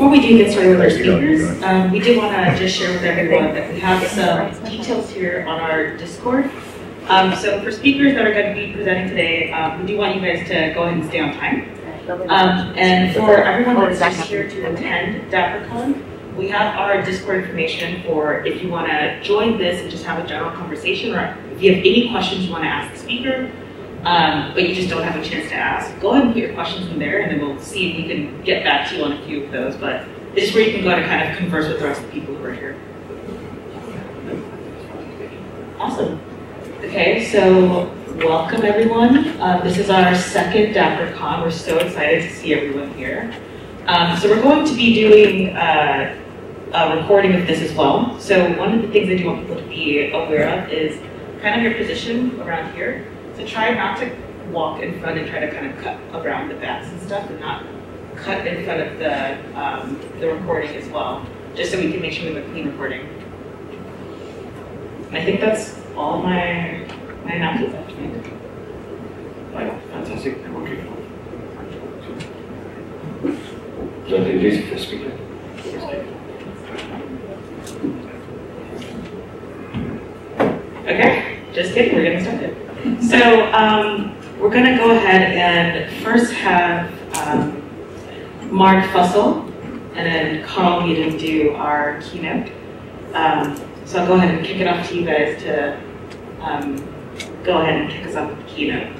before we do get started with our speakers, um, we did want to just share with everyone that we have some details here on our Discord. Um, so for speakers that are going to be presenting today, um, we do want you guys to go ahead and stay on time. Um, and for everyone that's just here to attend DaprCon, we have our Discord information for if you want to join this and just have a general conversation, or if you have any questions you want to ask the speaker, um, but you just don't have a chance to ask, go ahead and put your questions in there, and then we'll see if we can get back to you on a few of those. But this is where you can go to kind of converse with the rest of the people who are here. Awesome. Okay, so welcome everyone. Uh, this is our second DaprCon. We're so excited to see everyone here. Um, so we're going to be doing uh, a recording of this as well. So one of the things I do want people to be aware of is kind of your position around here. So try not to walk in front and try to kind of cut around the backs and stuff and not cut in front of the, um, the recording as well, just so we can make sure we have a clean recording. I think that's all my, my announcements, I think. Fantastic. Okay. Do you want to introduce the first speaker? Okay, just kidding, we're getting started. So um, we're gonna go ahead and first have um, Mark Fussell and then Carl Meaden do our keynote. Um, so I'll go ahead and kick it off to you guys to um, go ahead and kick us off with the keynote.